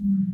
Mm-hmm.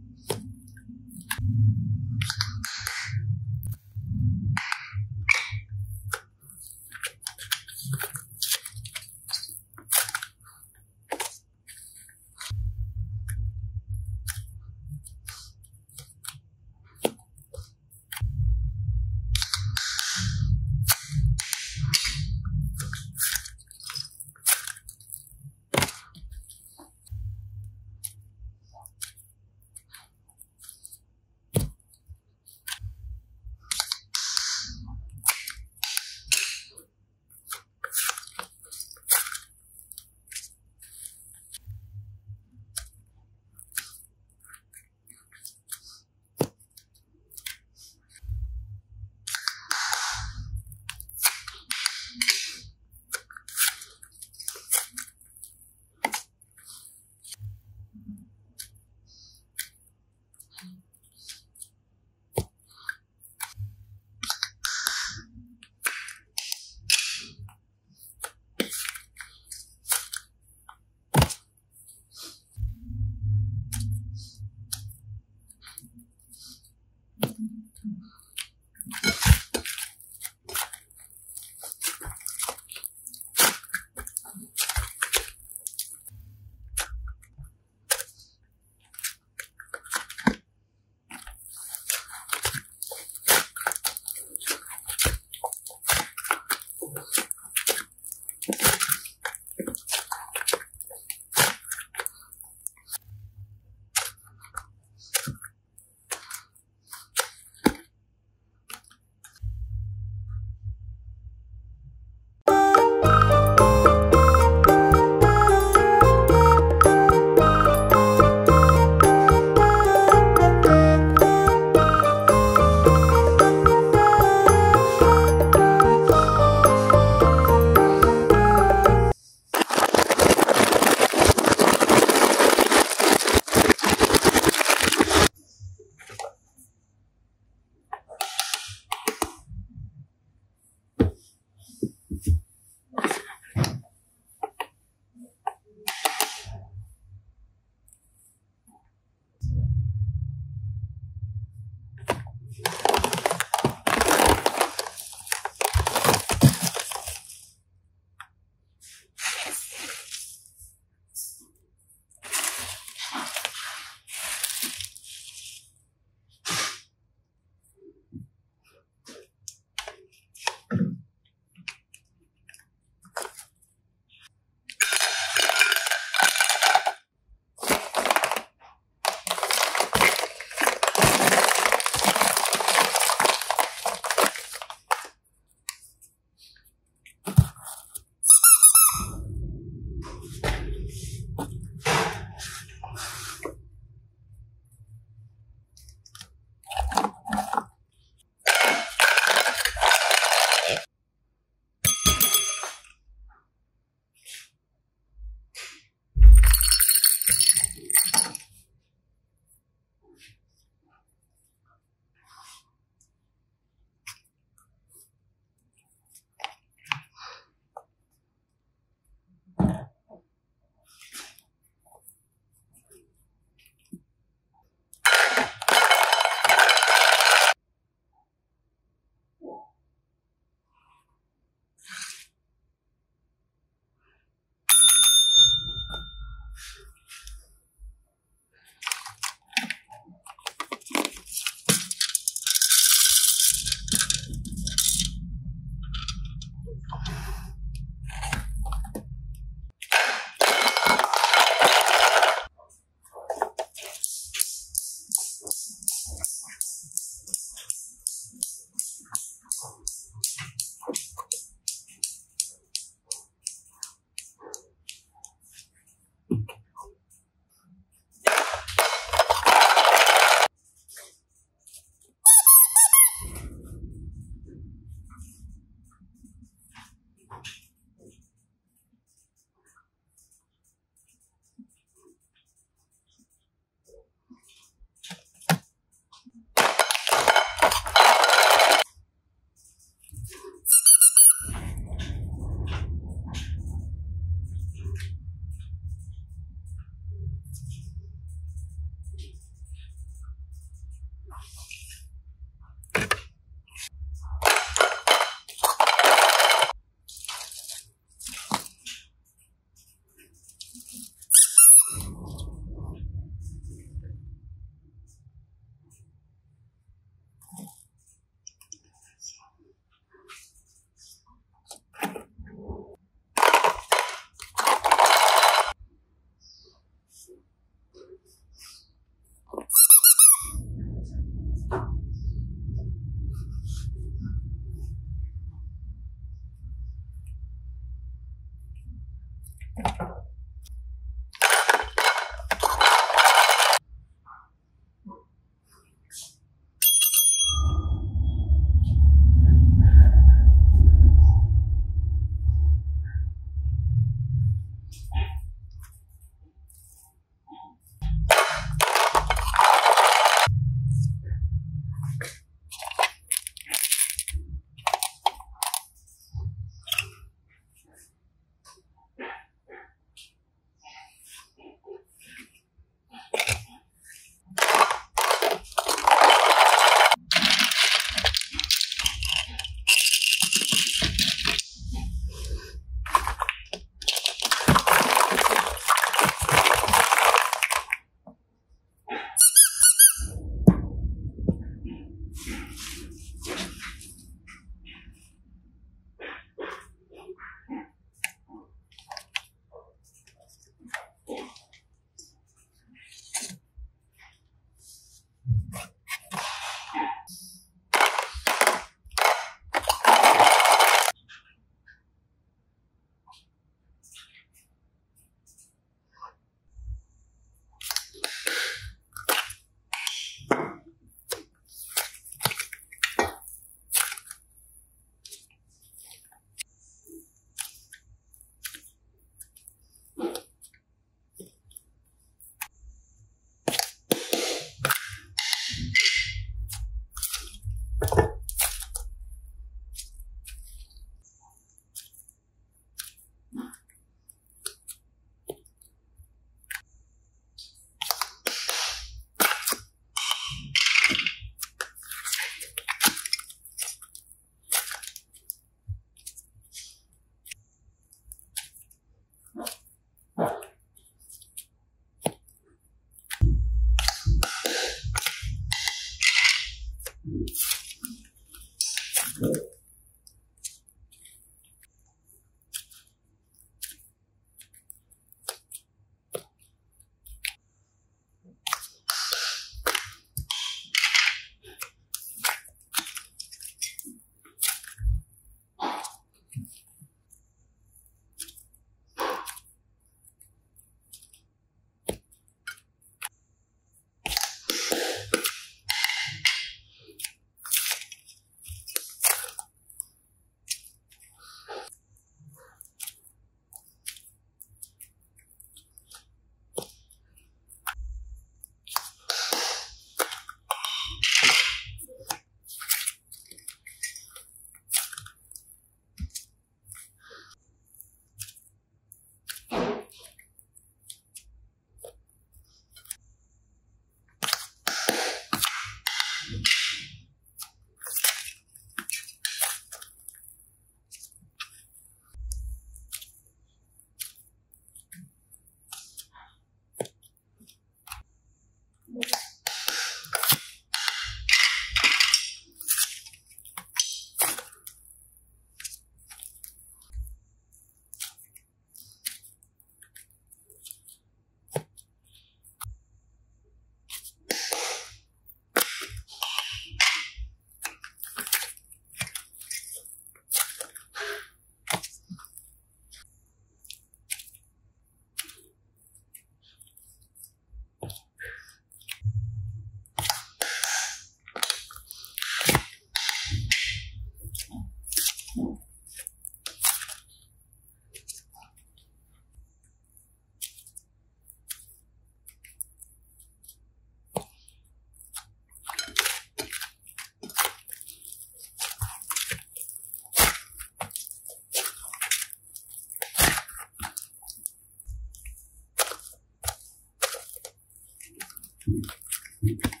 Thank you.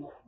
normal.